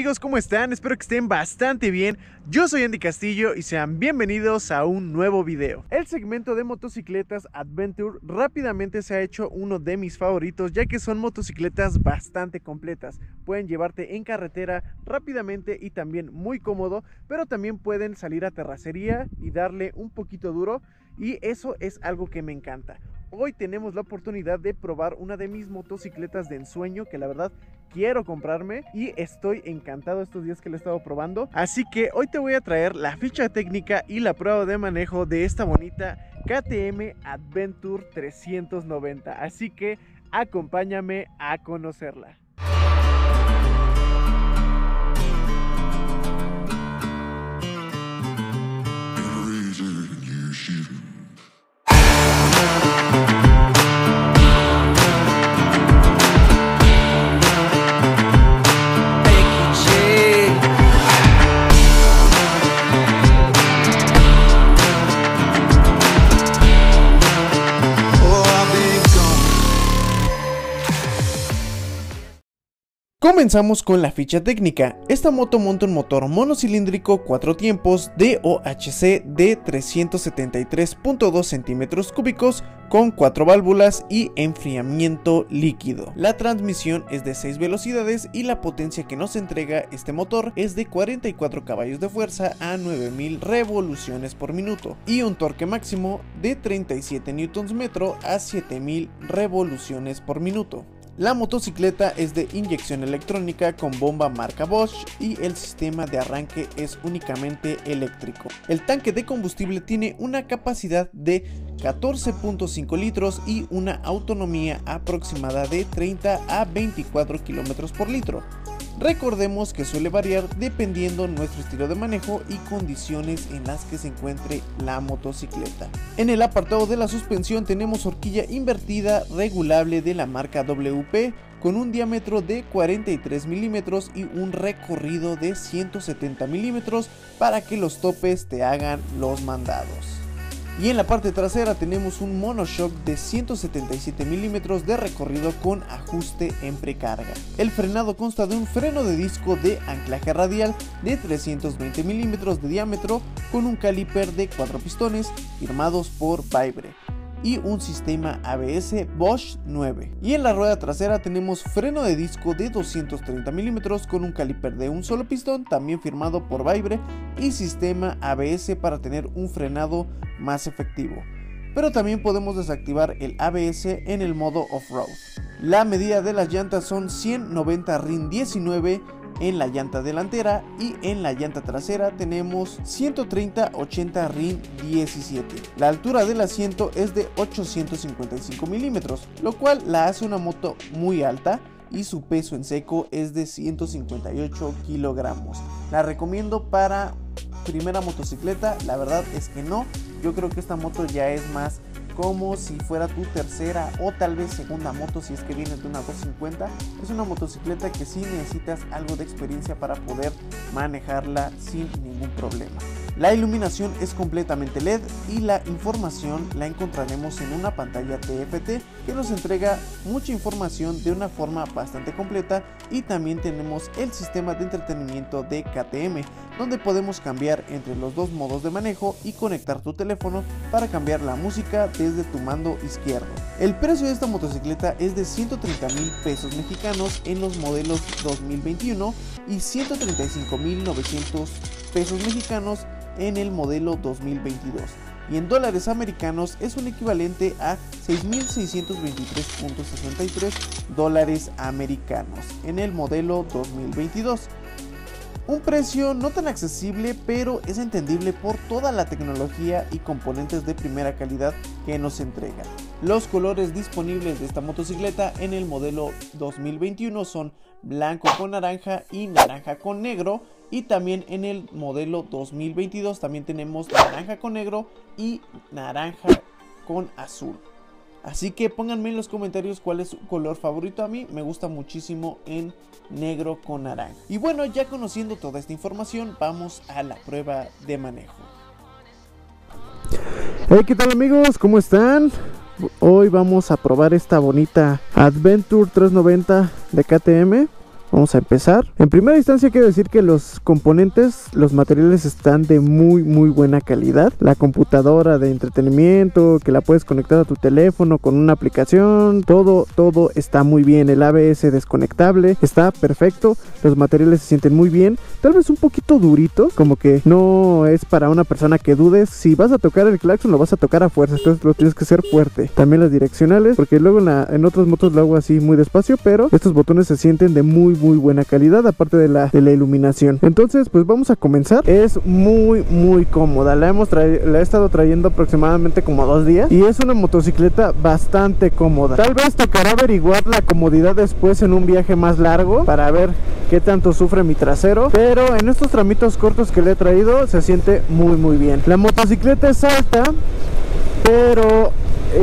amigos? ¿Cómo están? Espero que estén bastante bien. Yo soy Andy Castillo y sean bienvenidos a un nuevo video. El segmento de motocicletas Adventure rápidamente se ha hecho uno de mis favoritos ya que son motocicletas bastante completas. Pueden llevarte en carretera rápidamente y también muy cómodo, pero también pueden salir a terracería y darle un poquito duro y eso es algo que me encanta. Hoy tenemos la oportunidad de probar una de mis motocicletas de ensueño que la verdad quiero comprarme y estoy encantado estos días que lo he estado probando. Así que hoy te voy a traer la ficha técnica y la prueba de manejo de esta bonita KTM Adventure 390. Así que acompáñame a conocerla. Comenzamos con la ficha técnica. Esta moto monta un motor monocilíndrico 4 tiempos DOHC de 373.2 centímetros cúbicos con 4 válvulas y enfriamiento líquido. La transmisión es de 6 velocidades y la potencia que nos entrega este motor es de 44 caballos de fuerza a 9000 revoluciones por minuto y un torque máximo de 37 Nm a 7000 revoluciones por minuto. La motocicleta es de inyección electrónica con bomba marca Bosch y el sistema de arranque es únicamente eléctrico. El tanque de combustible tiene una capacidad de 14.5 litros y una autonomía aproximada de 30 a 24 kilómetros por litro. Recordemos que suele variar dependiendo nuestro estilo de manejo y condiciones en las que se encuentre la motocicleta. En el apartado de la suspensión tenemos horquilla invertida regulable de la marca WP con un diámetro de 43 milímetros y un recorrido de 170 milímetros para que los topes te hagan los mandados. Y en la parte trasera tenemos un monoshock de 177 milímetros de recorrido con ajuste en precarga. El frenado consta de un freno de disco de anclaje radial de 320 milímetros de diámetro con un caliper de 4 pistones firmados por Vibre y un sistema ABS Bosch 9. Y en la rueda trasera tenemos freno de disco de 230 milímetros con un caliper de un solo pistón, también firmado por Vibre, y sistema ABS para tener un frenado más efectivo. Pero también podemos desactivar el ABS en el modo off-road. La medida de las llantas son 190 RIN 19 en la llanta delantera y en la llanta trasera tenemos 130-80 RIN 17. La altura del asiento es de 855 milímetros, lo cual la hace una moto muy alta y su peso en seco es de 158 kilogramos. La recomiendo para primera motocicleta, la verdad es que no. Yo creo que esta moto ya es más como si fuera tu tercera o tal vez segunda moto si es que vienes de una 250. Es una motocicleta que sí necesitas algo de experiencia para poder manejarla sin ningún problema. La iluminación es completamente LED y la información la encontraremos en una pantalla TFT que nos entrega mucha información de una forma bastante completa y también tenemos el sistema de entretenimiento de KTM donde podemos cambiar entre los dos modos de manejo y conectar tu teléfono para cambiar la música desde tu mando izquierdo. El precio de esta motocicleta es de 130 mil pesos mexicanos en los modelos 2021 y 135 mil 900 pesos mexicanos en el modelo 2022 y en dólares americanos es un equivalente a 6.623.63 dólares americanos en el modelo 2022. Un precio no tan accesible pero es entendible por toda la tecnología y componentes de primera calidad que nos entrega. Los colores disponibles de esta motocicleta en el modelo 2021 son blanco con naranja y naranja con negro y también en el modelo 2022 también tenemos naranja con negro y naranja con azul. Así que pónganme en los comentarios cuál es su color favorito. A mí me gusta muchísimo en negro con naranja. Y bueno, ya conociendo toda esta información, vamos a la prueba de manejo. Hey, ¿qué tal amigos? ¿Cómo están? Hoy vamos a probar esta bonita Adventure 390 de KTM. Vamos a empezar. En primera instancia quiero decir que los componentes, los materiales están de muy muy buena calidad. La computadora de entretenimiento, que la puedes conectar a tu teléfono con una aplicación, todo todo está muy bien. El ABS desconectable está perfecto. Los materiales se sienten muy bien. Tal vez un poquito durito, como que no es para una persona que dudes. Si vas a tocar el claxon lo vas a tocar a fuerza, entonces lo tienes que ser fuerte. También las direccionales, porque luego en, en otras motos lo hago así muy despacio, pero estos botones se sienten de muy muy buena calidad, aparte de la, de la iluminación. Entonces, pues vamos a comenzar. Es muy, muy cómoda. La, hemos la he estado trayendo aproximadamente como dos días y es una motocicleta bastante cómoda. Tal vez tocará averiguar la comodidad después en un viaje más largo para ver qué tanto sufre mi trasero. Pero en estos tramitos cortos que le he traído se siente muy, muy bien. La motocicleta es alta, pero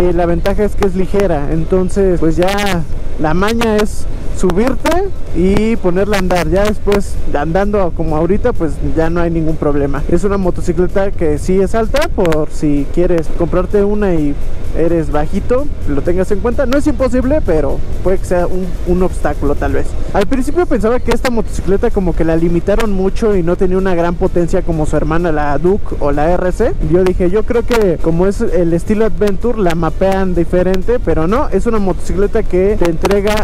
eh, la ventaja es que es ligera. Entonces, pues ya la maña es subirte y ponerla a andar. Ya después, andando como ahorita, pues ya no hay ningún problema. Es una motocicleta que sí es alta, por si quieres comprarte una y eres bajito, lo tengas en cuenta. No es imposible, pero puede que sea un, un, obstáculo tal vez. Al principio pensaba que esta motocicleta como que la limitaron mucho y no tenía una gran potencia como su hermana la Duke o la RC. Yo dije, yo creo que como es el estilo Adventure, la mapean diferente, pero no, es una motocicleta que te entrega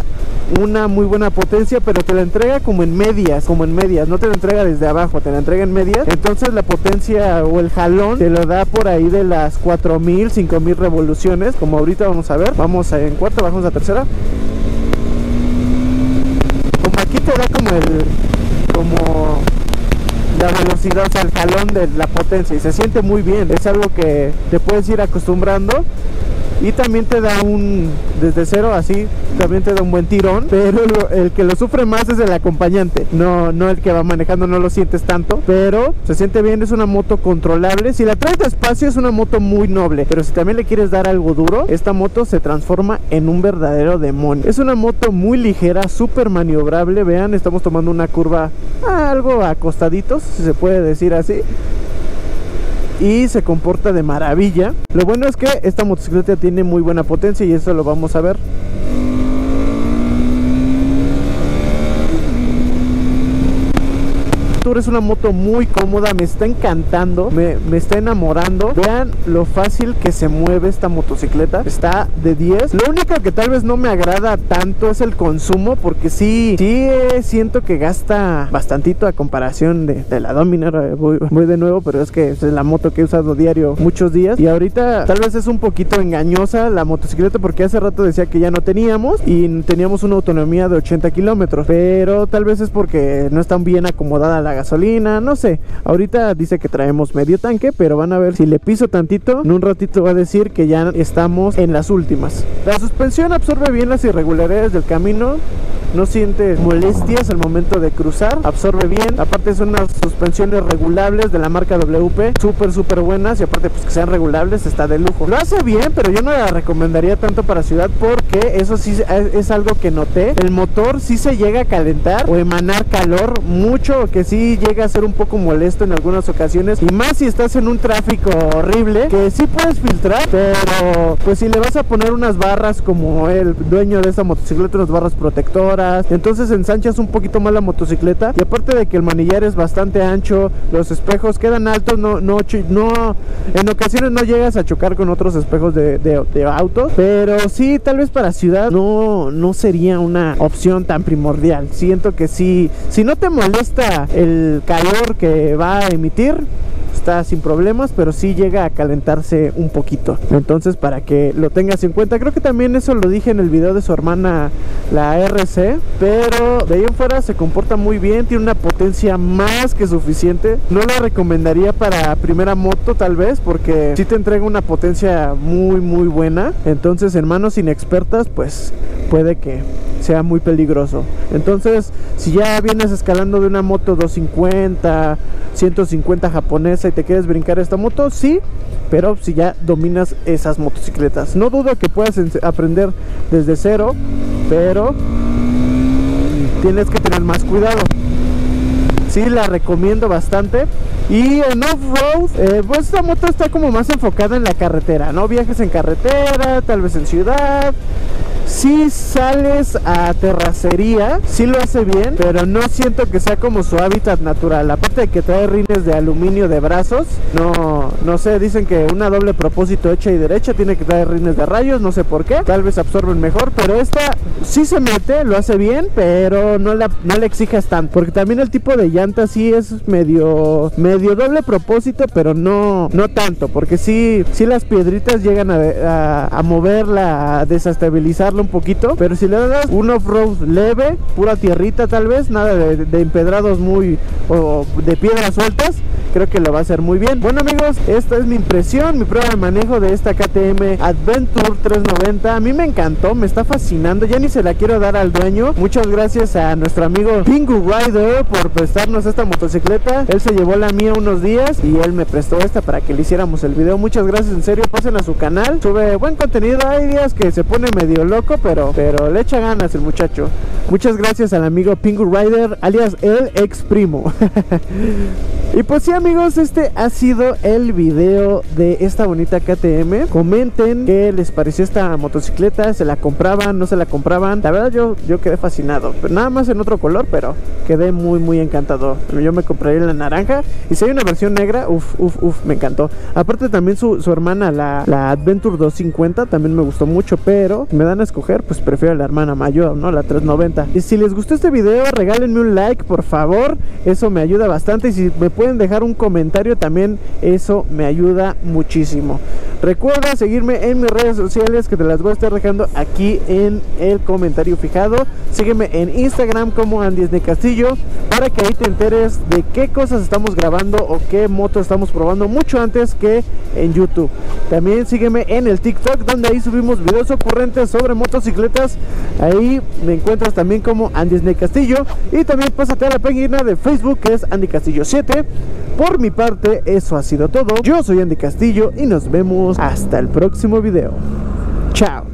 una muy buena potencia, pero te la entrega como en medias, como en medias, no te la entrega desde abajo, te la entrega en medias. Entonces la potencia o el jalón te lo da por ahí de las 4000, 5000 revoluciones, como ahorita vamos a ver. Vamos en cuarta, bajamos a tercera. Como aquí te da como el como la velocidad, o sea, el jalón de la potencia y se siente muy bien. Es algo que te puedes ir acostumbrando y también te da un desde cero así también te da un buen tirón pero el que lo sufre más es el acompañante. No no el que va manejando no lo sientes tanto pero se siente bien es una moto controlable. Si la traes despacio es una moto muy noble pero si también le quieres dar algo duro esta moto se transforma en un verdadero demonio. Es una moto muy ligera súper maniobrable. Vean estamos tomando una curva algo acostaditos si se puede decir así y se comporta de maravilla. Lo bueno es que esta motocicleta tiene muy buena potencia y eso lo vamos a ver. Es una moto muy cómoda, me está encantando, me, está enamorando. Vean lo fácil que se mueve esta motocicleta, está de 10. Lo único que tal vez no me agrada tanto es el consumo, porque sí, sí siento que gasta bastantito a comparación de, la Dominar. Voy, voy, de nuevo, pero es que es la moto que he usado diario muchos días. Y ahorita tal vez es un poquito engañosa la motocicleta, porque hace rato decía que ya no teníamos y teníamos una autonomía de 80 kilómetros, pero tal vez es porque no está bien acomodada la gasolina, no sé. Ahorita dice que traemos medio tanque, pero van a ver si le piso tantito. En un ratito va a decir que ya estamos en las últimas. La suspensión absorbe bien las irregularidades del camino no siente molestias al momento de cruzar, absorbe bien, aparte son unas suspensiones regulables de la marca WP, súper súper buenas y aparte pues que sean regulables está de lujo. Lo hace bien, pero yo no la recomendaría tanto para ciudad porque eso sí es algo que noté, el motor sí se llega a calentar o emanar calor mucho, que sí llega a ser un poco molesto en algunas ocasiones y más si estás en un tráfico horrible, que sí puedes filtrar, pero pues si le vas a poner unas barras como el dueño de esta motocicleta, unas barras protectoras, entonces ensanchas un poquito más la motocicleta. Y aparte de que el manillar es bastante ancho, los espejos quedan altos, no, no, no en ocasiones no llegas a chocar con otros espejos de, de, autos, pero sí, tal vez para ciudad no, no sería una opción tan primordial. Siento que sí, si no te molesta el calor que va a emitir, está sin problemas, pero sí llega a calentarse un poquito. Entonces, para que lo tengas en cuenta, creo que también eso lo dije en el video de su hermana, la RC, pero de ahí en fuera se comporta muy bien, tiene una potencia más que suficiente. No la recomendaría para primera moto, tal vez, porque si te entrega una potencia muy, muy buena. Entonces, en manos inexpertas, pues puede que sea muy peligroso. Entonces, si ya vienes escalando de una moto 250, 150 japonesa y te quieres brincar esta moto, sí, pero si ya dominas esas motocicletas. No dudo que puedas aprender desde cero, pero tienes que tener más cuidado. Sí, la recomiendo bastante. Y en off-road, eh, pues esta moto está como más enfocada en la carretera, ¿no? Viajes en carretera, tal vez en ciudad si sales a terracería, sí lo hace bien, pero no siento que sea como su hábitat natural. Aparte de que trae rines de aluminio de brazos, no, no sé, dicen que una doble propósito hecha y derecha tiene que traer rines de rayos, no sé por qué, tal vez absorben mejor, pero esta sí se mete, lo hace bien, pero no, la, no le exijas tanto, porque también el tipo de llanta sí es medio, medio doble propósito, pero no, no tanto, porque sí, sí las piedritas llegan a, a moverla, a desestabilizarla un poquito, pero si le das un off-road leve, pura tierrita tal vez, nada de, empedrados muy o de piedras sueltas, creo que lo va a hacer muy bien. Bueno amigos, esta es mi impresión, mi prueba de manejo de esta KTM Adventure 390. A mí me encantó, me está fascinando, ya ni se la quiero dar al dueño. Muchas gracias a nuestro amigo Pingu Rider por prestarnos esta motocicleta. Él se llevó la mía unos días y él me prestó esta para que le hiciéramos el video. Muchas gracias, en serio, pasen a su canal. Sube buen contenido, hay días que se pone medio loco, pero, pero le echa ganas el muchacho. Muchas gracias al amigo Pingu Rider, alias el ex primo. y pues sí amigos, este ha sido el video de esta bonita KTM. Comenten qué les pareció esta motocicleta, se la compraban, no se la compraban. La verdad yo, yo quedé fascinado, pero nada más en otro color, pero quedé muy muy encantado. Yo me compraría la naranja y si hay una versión negra, uff, uff, uff, me encantó. Aparte también su, hermana, la, la Adventure 250, también me gustó mucho, pero me dan a pues prefiero la hermana mayor, ¿no? La 390. Y si les gustó este video, regálenme un like, por favor. Eso me ayuda bastante. Y si me pueden dejar un comentario también, eso me ayuda muchísimo. Recuerda seguirme en mis redes sociales que te las voy a estar dejando aquí en el comentario fijado. Sígueme en Instagram como Andy de Castillo para que ahí te enteres de qué cosas estamos grabando o qué moto estamos probando mucho antes que en YouTube. También sígueme en el TikTok donde ahí subimos videos ocurrentes sobre motocicletas. Ahí me encuentras también como Andy Snake Castillo y también pásate a la página de Facebook que es Andy Castillo 7. Por mi parte, eso ha sido todo. Yo soy Andy Castillo y nos vemos hasta el próximo video. Chao.